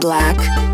Black.